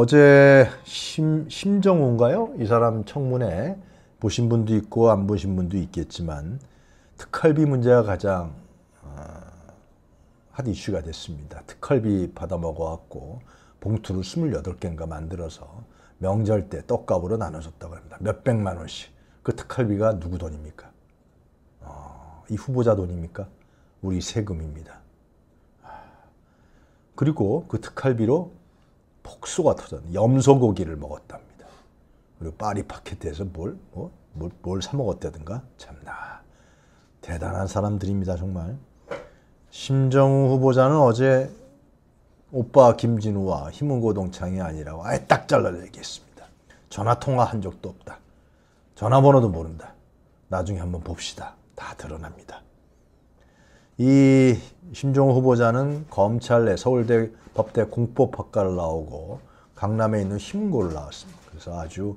그 어제 심, 심정우인가요? 이 사람 청문회 보신 분도 있고 안 보신 분도 있겠지만 특활비 문제가 가장 어, 핫 이슈가 됐습니다. 특활비 받아먹어갖고 봉투를 28개인가 만들어서 명절 때 떡값으로 나눠줬다고 합니다. 몇백만 원씩. 그 특활비가 누구 돈입니까? 어, 이 후보자 돈입니까? 우리 세금입니다. 그리고 그 특활비로 폭소가 터졌 염소고기를 먹었답니다. 그리고 파리 파켓에서 뭘, 뭐, 뭘, 뭘 사먹었다든가? 참나. 대단한 사람들입니다, 정말. 심정우 후보자는 어제 오빠 김진우와 힘은고 동창이 아니라고 아예 딱 잘라 얘기했습니다. 전화 통화 한 적도 없다. 전화번호도 모른다. 나중에 한번 봅시다. 다 드러납니다. 이 심정우 후보자는 검찰 내 서울대 법대 공법학과를 나오고 강남에 있는 힘고를 나왔습니다. 그래서 아주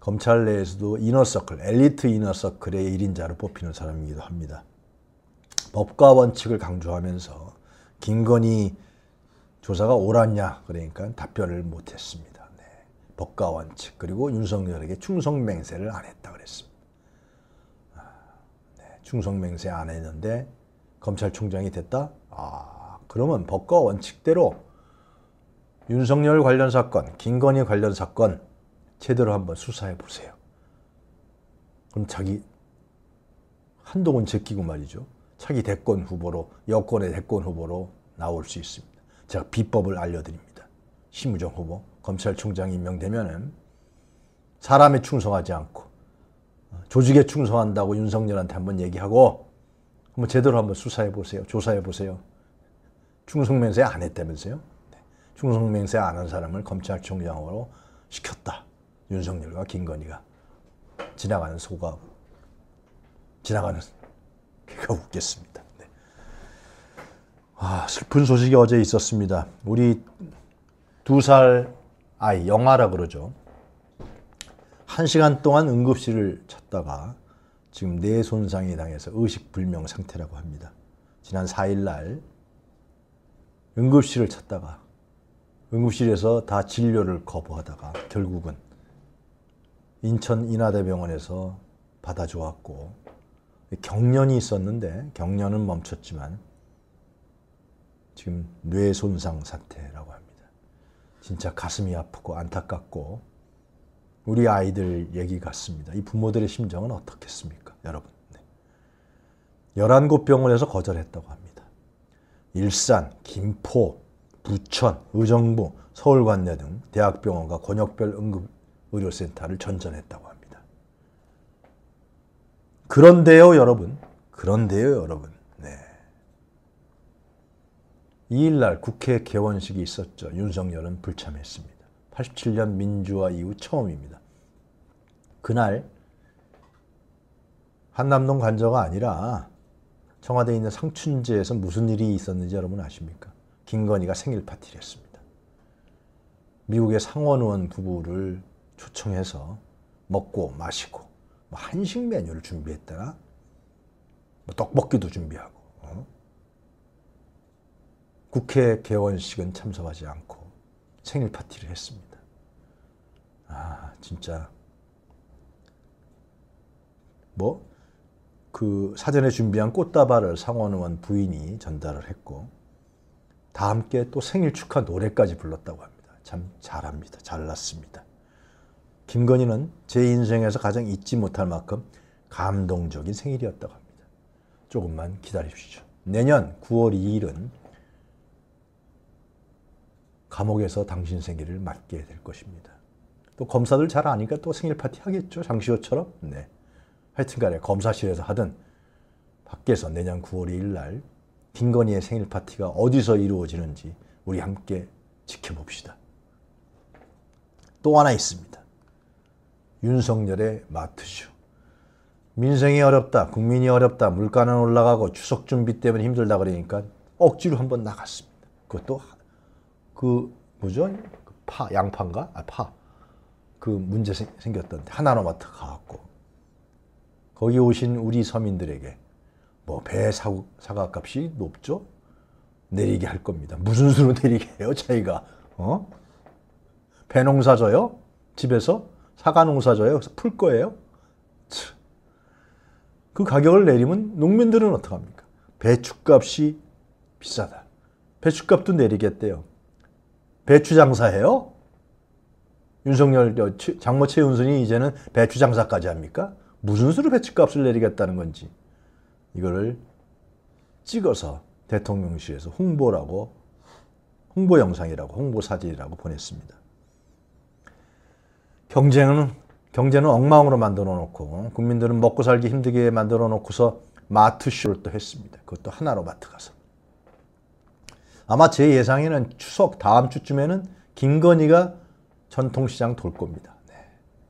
검찰 내에서도 이너서클, 엘리트 이너서클의 1인자로 뽑히는 사람이기도 합니다. 법과 원칙을 강조하면서 김건희 조사가 옳았냐 그러니까 답변을 못했습니다. 네. 법과 원칙 그리고 윤석열에게 충성맹세를 안 했다 그랬습니다. 아, 네. 충성맹세 안 했는데 검찰총장이 됐다? 아, 그러면 법과 원칙대로 윤석열 관련 사건, 김건희 관련 사건 제대로 한번 수사해 보세요. 그럼 자기 한동훈 제끼고 말이죠. 차기 대권 후보로 여권의 대권 후보로 나올 수 있습니다. 제가 비법을 알려드립니다. 심우정 후보 검찰총장이 임명되면은 사람에 충성하지 않고 조직에 충성한다고 윤석열한테 한번 얘기하고 한번 제대로 한번 수사해 보세요. 조사해 보세요. 충성맹세 안 했다면서요? 네. 충성맹세 안 한 사람을 검찰총장으로 시켰다. 윤석열과 김건희가 지나가는 소가 지나가는 걔가 웃겠습니다. 네. 아, 슬픈 소식이 어제 있었습니다. 우리 두 살 아이 영아라 그러죠. 한 시간 동안 응급실을 찾다가 지금 뇌 손상이 당해서 의식불명 상태라고 합니다. 지난 4일 날 응급실을 찾다가 응급실에서 다 진료를 거부하다가 결국은 인천 인하대병원에서 받아 주었고 경련이 있었는데 경련은 멈췄지만 지금 뇌 손상 상태라고 합니다. 진짜 가슴이 아프고 안타깝고 우리 아이들 얘기 같습니다. 이 부모들의 심정은 어떻겠습니까, 여러분? 네. 11곳 병원에서 거절했다고 합니다. 일산, 김포, 부천, 의정부, 서울관내 등 대학병원과 권역별 응급의료센터를 전전했다고 합니다. 그런데요, 여러분. 그런데요, 여러분. 네. 2일날 국회 개원식이 있었죠. 윤석열은 불참했습니다. 87년 민주화 이후 처음입니다. 그날 한남동 관저가 아니라 청와대에 있는 상춘제에서 무슨 일이 있었는지 여러분 아십니까? 김건희가 생일 파티를 했습니다. 미국의 상원 의원 부부를 초청해서 먹고 마시고 뭐 한식 메뉴를 준비했다가 뭐 떡볶이도 준비하고 어? 국회 개원식은 참석하지 않고 생일 파티를 했습니다. 아, 진짜. 뭐, 그 사전에 준비한 꽃다발을 상원 의원 부인이 전달을 했고, 다 함께 또 생일 축하 노래까지 불렀다고 합니다. 참 잘합니다. 잘났습니다. 김건희는 제 인생에서 가장 잊지 못할 만큼 감동적인 생일이었다고 합니다. 조금만 기다리십시오. 내년 9월 2일은 감옥에서 당신 생일을 맞게 될 것입니다. 또 검사들 잘 아니까 또 생일 파티 하겠죠. 장시호처럼. 네. 하여튼 간에 검사실에서 하든 밖에서 내년 9월 2일 날 김건희의 생일 파티가 어디서 이루어지는지 우리 함께 지켜봅시다. 또 하나 있습니다. 윤석열의 마트쇼. 민생이 어렵다, 국민이 어렵다, 물가는 올라가고 추석 준비 때문에 힘들다 그러니까 억지로 한번 나갔습니다. 그것도 그 뭐죠? 그파 양파인가? 아 파. 그 문제 생, 생겼던 하나로마트 가갖고 거기 오신 우리 서민들에게 뭐 배 사과 값이 높죠? 내리게 할 겁니다. 무슨 수로 내리게 해요, 차이가? 어? 배 농사 져요? 집에서? 사과 농사 져요? 풀 거예요? 그 가격을 내리면 농민들은 어떡합니까? 배추값이 비싸다. 배추값도 내리겠대요. 배추 장사해요? 윤석열 장모 최은순이 이제는 배추 장사까지 합니까? 무슨 수로 배추값을 내리겠다는 건지 이거를 찍어서 대통령실에서 홍보라고 홍보 영상이라고 홍보 사진이라고 보냈습니다. 경쟁은 경제는 엉망으로 만들어 놓고 국민들은 먹고 살기 힘들게 만들어 놓고서 마트쇼를 또 했습니다. 그것도 하나로 마트 가서. 아마 제 예상에는 추석 다음 주쯤에는 김건희가 전통시장 돌 겁니다. 네.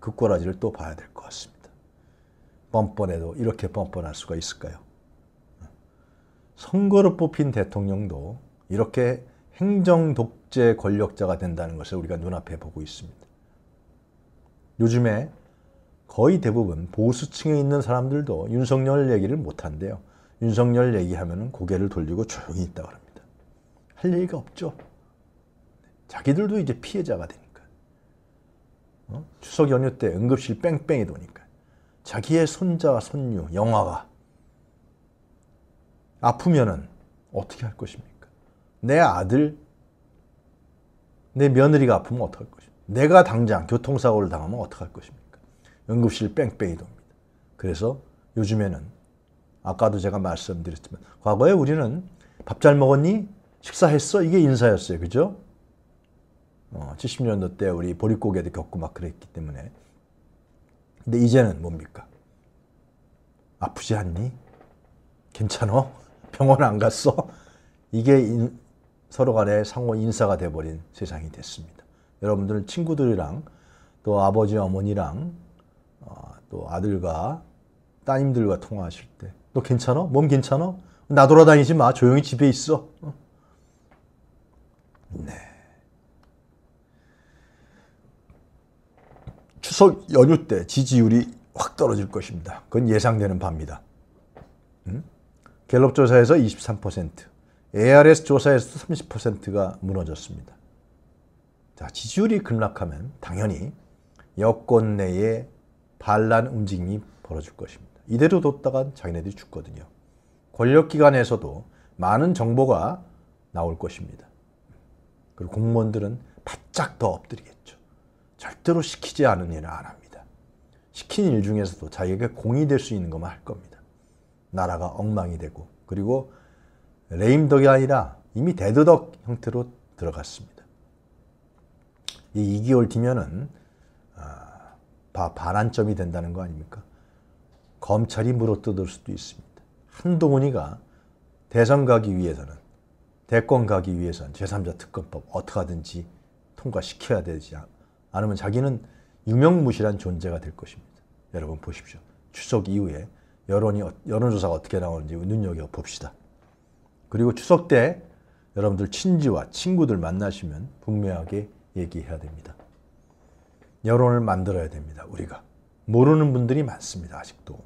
그 꼬라지를 또 봐야 될 것 같습니다. 뻔뻔해도 이렇게 뻔뻔할 수가 있을까요? 선거로 뽑힌 대통령도 이렇게 행정 독재 권력자가 된다는 것을 우리가 눈앞에 보고 있습니다. 요즘에 거의 대부분 보수층에 있는 사람들도 윤석열 얘기를 못한대요. 윤석열 얘기하면 고개를 돌리고 조용히 있다 그럽니다. 할 얘기가 없죠. 자기들도 이제 피해자가 되니까. 어? 추석 연휴 때 응급실 뺑뺑이 도니까. 자기의 손자와 손녀, 영화가 아프면은 어떻게 할 것입니까? 내 아들, 내 며느리가 아프면 어떡할 것입니까? 내가 당장 교통사고를 당하면 어떡할 것입니까? 응급실 뺑뺑이 돕니다. 그래서 요즘에는 아까도 제가 말씀드렸지만 과거에 우리는 밥 잘 먹었니? 식사했어? 이게 인사였어요. 그죠? 어, 70년도 때 우리 보릿고개도 겪고 막 그랬기 때문에. 근데 이제는 뭡니까? 아프지 않니? 괜찮어? 병원 안 갔어? 이게 인, 서로 간에 상호 인사가 돼버린 세상이 됐습니다. 여러분들 친구들이랑 또 아버지 어머니랑 어, 또 아들과 따님들과 통화하실 때 너 괜찮아? 몸 괜찮아? 나 돌아다니지 마. 조용히 집에 있어. 어? 네. 추석 연휴 때 지지율이 확 떨어질 것입니다. 그건 예상되는 바입니다. 음? 갤럽 조사에서 23%, ARS 조사에서 30%가 무너졌습니다. 자, 지지율이 급락하면 당연히 여권 내에 반란 움직임이 벌어질 것입니다. 이대로 뒀다간 자기네들이 죽거든요. 권력기관에서도 많은 정보가 나올 것입니다. 그리고 공무원들은 바짝 더 엎드리겠죠. 절대로 시키지 않은 일을 안 합니다. 시킨 일 중에서도 자기에게 공이 될 수 있는 것만 할 겁니다. 나라가 엉망이 되고 그리고 레임덕이 아니라 이미 대드덕 형태로 들어갔습니다. 이 2개월 뒤면은 아, 반환점이 된다는 거 아닙니까? 검찰이 물어뜯을 수도 있습니다. 한동훈이가 대선 가기 위해서는 대권 가기 위해서는 제3자 특검법 어떻게 하든지 통과시켜야 되지 않 으면 자기는 유명무실한 존재가 될 것입니다. 여러분 보십시오. 추석 이후에 여론이 여론조사가 어떻게 나오는지 눈여겨 봅시다. 그리고 추석 때 여러분들 친지와 친구들 만나시면 분명하게 얘기해야 됩니다. 여론을 만들어야 됩니다. 우리가 모르는 분들이 많습니다. 아직도.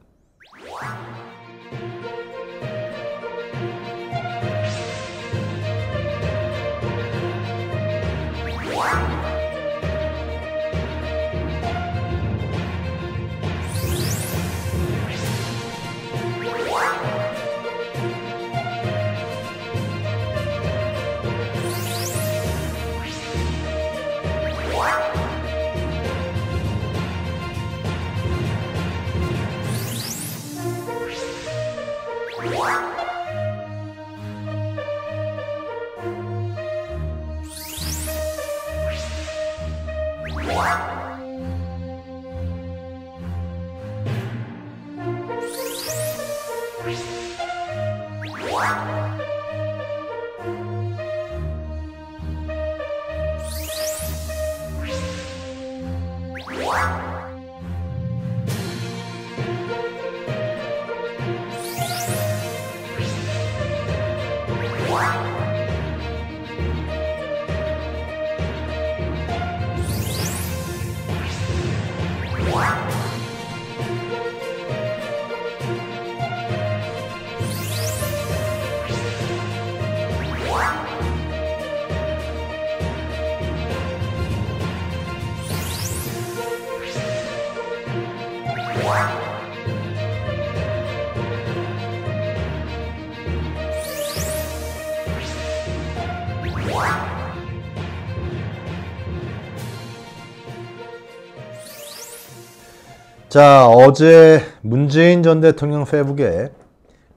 자, 어제 문재인 전 대통령 페북에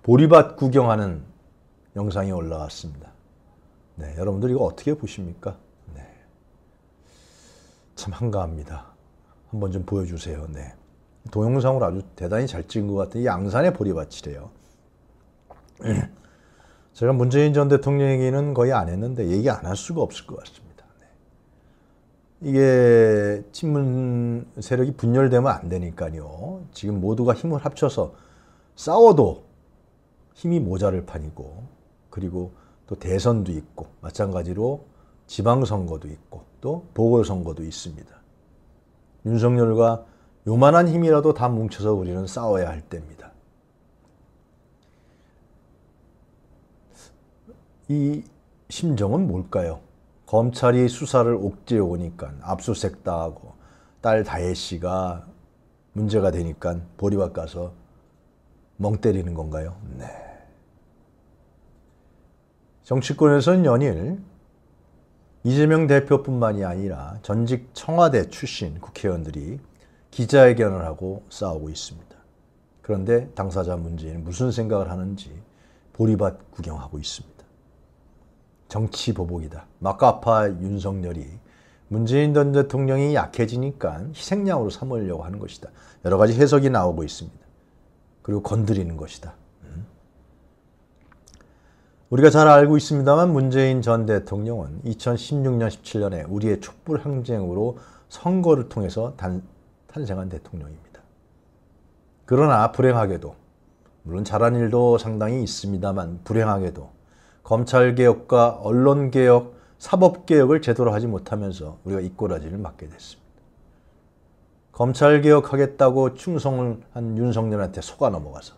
보리밭 구경하는 영상이 올라왔습니다. 네, 여러분들 이거 어떻게 보십니까? 네. 참 한가합니다. 한번 좀 보여주세요. 네. 동영상으로 아주 대단히 잘 찍은 것 같은 양산의 보리밭이래요. 제가 문재인 전 대통령 얘기는 거의 안 했는데 얘기 안 할 수가 없을 것 같습니다. 네. 이게 친문 세력이 분열되면 안 되니까요. 지금 모두가 힘을 합쳐서 싸워도 힘이 모자를 판이고 그리고 또 대선도 있고 마찬가지로 지방선거도 있고 또 보궐선거도 있습니다. 윤석열과 요만한 힘이라도 다 뭉쳐서 우리는 싸워야 할 때입니다. 이 심정은 뭘까요? 검찰이 수사를 옥죄어 오니까 압수수색 당하고 딸 다혜 씨가 문제가 되니까 보리밭 가서 멍 때리는 건가요? 네. 정치권에서는 연일 이재명 대표뿐만이 아니라 전직 청와대 출신 국회의원들이 기자회견을 하고 싸우고 있습니다. 그런데 당사자 문재인 무슨 생각을 하는지 보리밭 구경하고 있습니다. 정치 보복이다. 막가파 윤석열이 문재인 전 대통령이 약해지니까 희생양으로 삼으려고 하는 것이다. 여러 가지 해석이 나오고 있습니다. 그리고 건드리는 것이다. 음. 우리가 잘 알고 있습니다만 문재인 전 대통령은 2016년, 17년에 우리의 촛불 항쟁으로 선거를 통해서 단, 탄생한 대통령입니다. 그러나 불행하게도 물론 잘한 일도 상당히 있습니다만 불행하게도 검찰개혁과 언론개혁, 사법개혁을 제대로 하지 못하면서 우리가 이꼬라지를 맞게 됐습니다. 검찰개혁하겠다고 충성을 한 윤석열한테 속아 넘어가서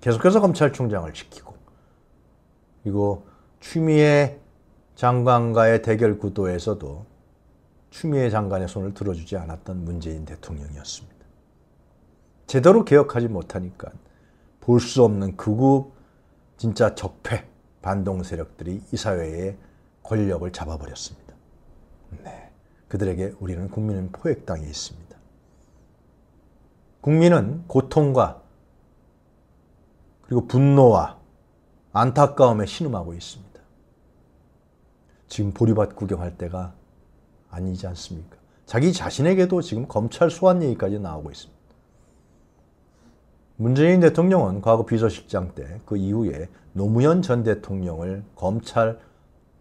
계속해서 검찰총장을 지키고 그리고 추미애 장관과의 대결 구도에서도 추미애 장관의 손을 들어주지 않았던 문재인 대통령이었습니다. 제대로 개혁하지 못하니까 볼 수 없는 극우 진짜 적폐 반동 세력들이 이 사회의 권력을 잡아버렸습니다. 네. 그들에게 우리는 국민은 포획당해 있습니다. 국민은 고통과 그리고 분노와 안타까움에 신음하고 있습니다. 지금 보리밭 구경할 때가 아니지 않습니까? 자기 자신에게도 지금 검찰 소환 얘기까지 나오고 있습니다. 문재인 대통령은 과거 비서실장 때 그 이후에 노무현 전 대통령을 검찰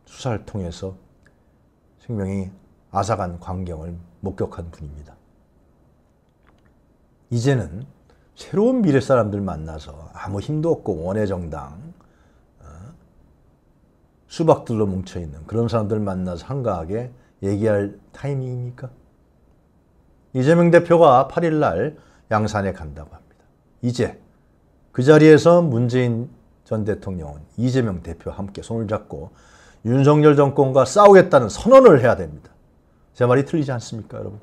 수사를 통해서 생명이 아삭한 광경을 목격한 분입니다. 이제는 새로운 미래 사람들 만나서 아무 힘도 없고 원외정당 어, 수박들로 뭉쳐있는 그런 사람들 만나서 한가하게 얘기할 타이밍입니까? 이재명 대표가 8일 날 양산에 간다고 합니다. 이제 그 자리에서 문재인 전 대통령은 이재명 대표와 함께 손을 잡고 윤석열 정권과 싸우겠다는 선언을 해야 됩니다. 제 말이 틀리지 않습니까, 여러분?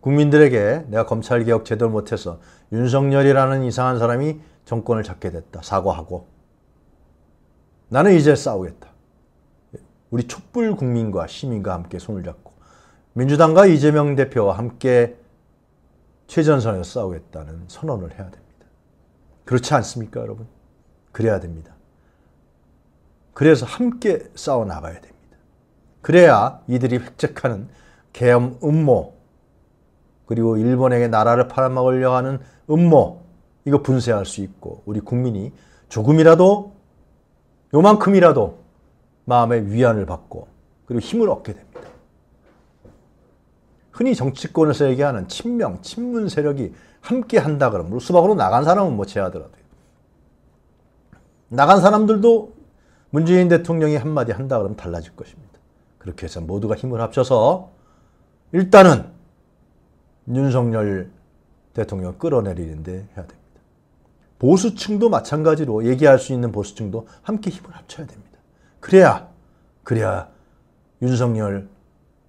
국민들에게 내가 검찰개혁 제대로 못해서 윤석열이라는 이상한 사람이 정권을 잡게 됐다. 사과하고. 나는 이제 싸우겠다. 우리 촛불 국민과 시민과 함께 손을 잡고 민주당과 이재명 대표와 함께 최전선에서 싸우겠다는 선언을 해야 됩니다. 그렇지 않습니까, 여러분? 그래야 됩니다. 그래서 함께 싸워 나가야 됩니다. 그래야 이들이 획책하는 계엄 음모 그리고 일본에게 나라를 팔아먹으려 하는 음모 이거 분쇄할 수 있고 우리 국민이 조금이라도 요만큼이라도 마음의 위안을 받고 그리고 힘을 얻게 됩니다. 흔히 정치권에서 얘기하는 친명, 친문 세력이 함께 한다 그러면 수박으로 나간 사람은 뭐 제하더라도요. 나간 사람들도 문재인 대통령이 한마디 한다 그러면 달라질 것입니다. 그렇게 해서 모두가 힘을 합쳐서 일단은 윤석열 대통령 끌어내리는데 해야 됩니다. 보수층도 마찬가지로 얘기할 수 있는 보수층도 함께 힘을 합쳐야 됩니다. 그래야 그래야 윤석열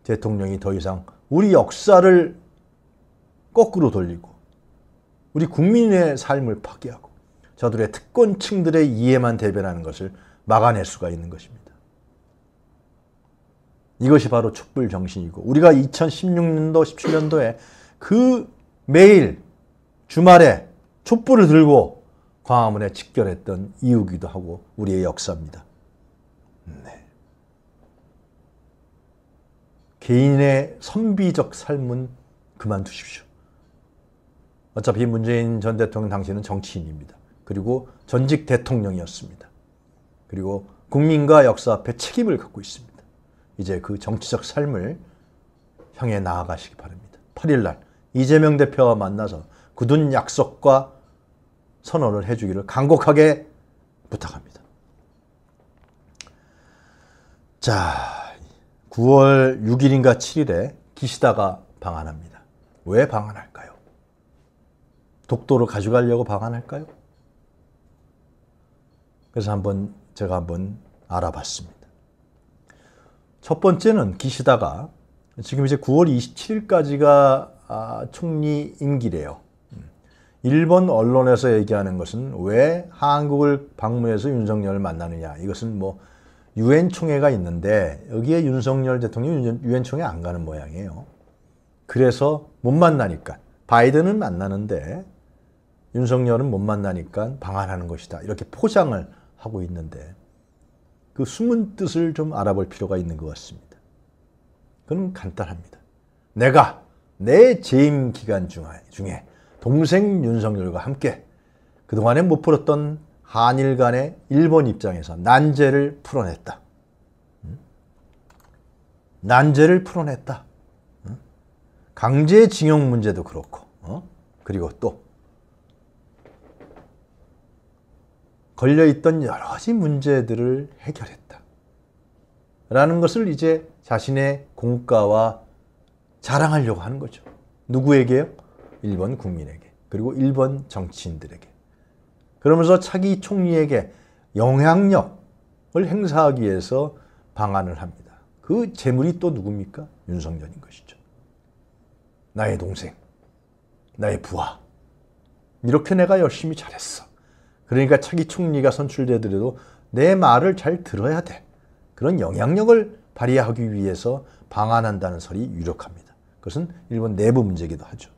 대통령이 더 이상 우리 역사를 거꾸로 돌리고 우리 국민의 삶을 파괴하고 저들의 특권층들의 이해만 대변하는 것을 막아낼 수가 있는 것입니다. 이것이 바로 촛불 정신이고 우리가 2016년도 17년도에 그 매일 주말에 촛불을 들고 광화문에 직결했던 이유기도 하고 우리의 역사입니다. 네. 개인의 선비적 삶은 그만두십시오. 어차피 문재인 전 대통령 당시는 정치인입니다. 그리고 전직 대통령이었습니다. 그리고 국민과 역사 앞에 책임을 갖고 있습니다. 이제 그 정치적 삶을 향해 나아가시기 바랍니다. 8일날 이재명 대표와 만나서 굳은 약속과 선언을 해주기를 간곡하게 부탁합니다. 자, 9월 6일인가 7일에 기시다가 방한합니다. 왜 방한할까요? 독도를 가져가려고 방한할까요? 그래서 한번 제가 한번 알아봤습니다. 첫 번째는 기시다가 지금 이제 9월 27일까지가 아, 총리 임기래요. 일본 언론에서 얘기하는 것은 왜 한국을 방문해서 윤석열을 만나느냐. 이것은 뭐 유엔 총회가 있는데 여기에 윤석열 대통령이 유엔 총회 안 가는 모양이에요. 그래서 못 만나니까 바이든은 만나는데 윤석열은 못 만나니까 방한하는 것이다. 이렇게 포장을 하고 있는데 그 숨은 뜻을 좀 알아볼 필요가 있는 것 같습니다. 그건 간단합니다. 내가 내 재임 기간 중에 동생 윤석열과 함께 그동안에 못 풀었던 한일 간의 일본 입장에서 난제를 풀어냈다. 난제를 풀어냈다. 강제징용 문제도 그렇고, 어? 그리고 또 걸려있던 여러 가지 문제들을 해결했다. 라는 것을 이제 자신의 공과와 자랑하려고 하는 거죠. 누구에게요? 일본 국민에게. 그리고 일본 정치인들에게. 그러면서 차기 총리에게 영향력을 행사하기 위해서 방안을 합니다. 그 재물이 또 누굽니까? 윤석열인 것이죠. 나의 동생, 나의 부하. 이렇게 내가 열심히 잘했어. 그러니까 차기 총리가 선출되더라도 내 말을 잘 들어야 돼. 그런 영향력을 발휘하기 위해서 방한한다는 설이 유력합니다. 그것은 일본 내부 문제이기도 하죠.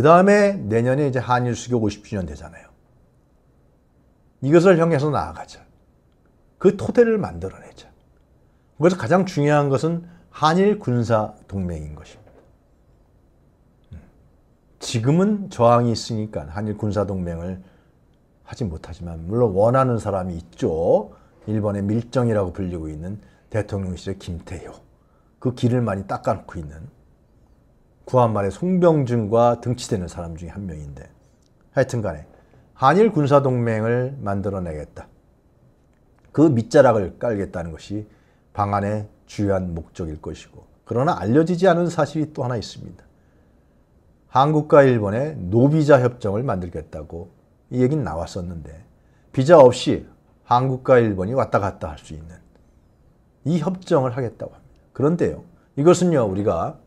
그 다음에 내년에 이제 한일 수교 50주년 되잖아요. 이것을 향해서 나아가자. 그 토대를 만들어내자. 그래서 가장 중요한 것은 한일 군사 동맹인 것입니다. 지금은 저항이 있으니까 한일 군사 동맹을 하지 못하지만 물론 원하는 사람이 있죠. 일본의 밀정이라고 불리고 있는 대통령실의 김태효. 그 길을 많이 닦아놓고 있는 구한말의 송병준과 등치되는 사람 중에 한 명인데 하여튼 간에 한일 군사동맹을 만들어내겠다. 그 밑자락을 깔겠다는 것이 방안의 주요한 목적일 것이고 그러나 알려지지 않은 사실이 또 하나 있습니다. 한국과 일본의 노비자 협정을 만들겠다고 이 얘기는 나왔었는데 비자 없이 한국과 일본이 왔다 갔다 할 수 있는 이 협정을 하겠다고 합니다. 그런데요. 이것은요. 우리가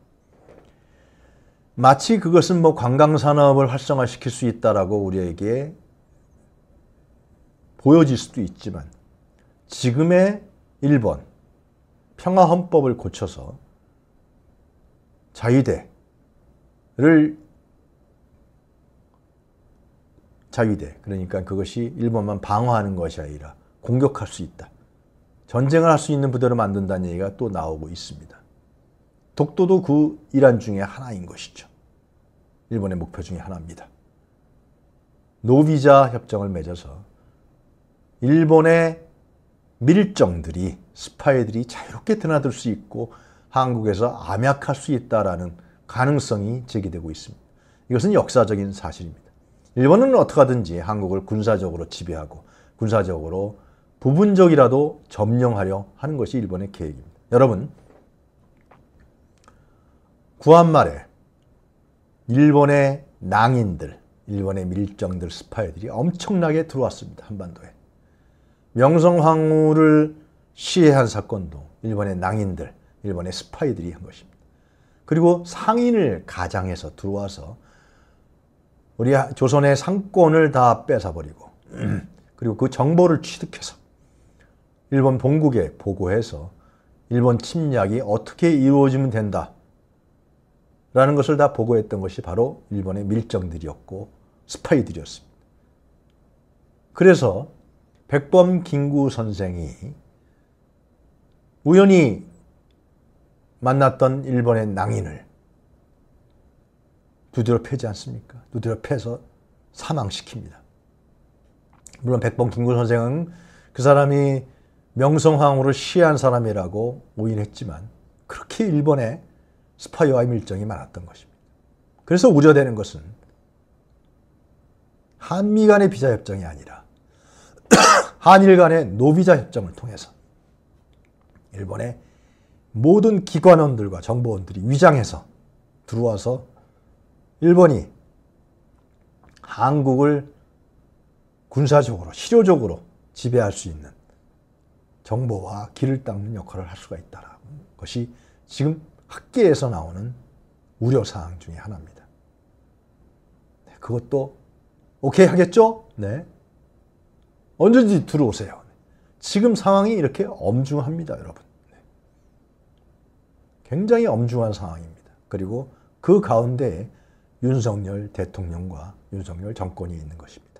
마치 그것은 뭐 관광 산업을 활성화시킬 수 있다라고 우리에게 보여질 수도 있지만 지금의 일본 평화 헌법을 고쳐서 자유대 를 자위대 그러니까 그것이 일본만 방어하는 것이 아니라 공격할 수 있다. 전쟁을 할 수 있는 부대로 만든다는 얘기가 또 나오고 있습니다. 독도도 그 일환 중에 하나인 것이죠. 일본의 목표 중에 하나입니다. 노비자 협정을 맺어서 일본의 밀정들이 스파이들이 자유롭게 드나들 수 있고 한국에서 암약할 수 있다라는 가능성이 제기되고 있습니다. 이것은 역사적인 사실입니다. 일본은 어떻게 하든지 한국을 군사적으로 지배하고 군사적으로 부분적이라도 점령하려 하는 것이 일본의 계획입니다. 여러분, 구한말에 일본의 낭인들, 일본의 밀정들, 스파이들이 엄청나게 들어왔습니다. 한반도에. 명성황후를 시해한 사건도 일본의 낭인들, 일본의 스파이들이 한 것입니다. 그리고 상인을 가장해서 들어와서 우리 조선의 상권을 다 뺏어버리고 그리고 그 정보를 취득해서 일본 본국에 보고해서 일본 침략이 어떻게 이루어지면 된다 라는 것을 다 보고했던 것이 바로 일본의 밀정들이었고 스파이들이었습니다. 그래서 백범 김구 선생이 우연히 만났던 일본의 낭인을 두드려 패지 않습니까? 두드려 패서 사망시킵니다. 물론 백범 김구 선생은 그 사람이 명성황후를 시해한 사람이라고 오인했지만 그렇게 일본에 스파이와 밀정이 많았던 것입니다. 그래서 우려되는 것은 한미 간의 비자 협정이 아니라 한일 간의 노비자 협정을 통해서 일본의 모든 기관원들과 정보원들이 위장해서 들어와서 일본이 한국을 군사적으로, 실효적으로 지배할 수 있는 정보와 길을 닦는 역할을 할 수가 있다는 것이 지금 학계에서 나오는 우려사항 중에 하나입니다. 네, 그것도 오케이 하겠죠? 네. 언제든지 들어오세요. 지금 상황이 이렇게 엄중합니다, 여러분. 네. 굉장히 엄중한 상황입니다. 그리고 그 가운데 윤석열 대통령과 윤석열 정권이 있는 것입니다.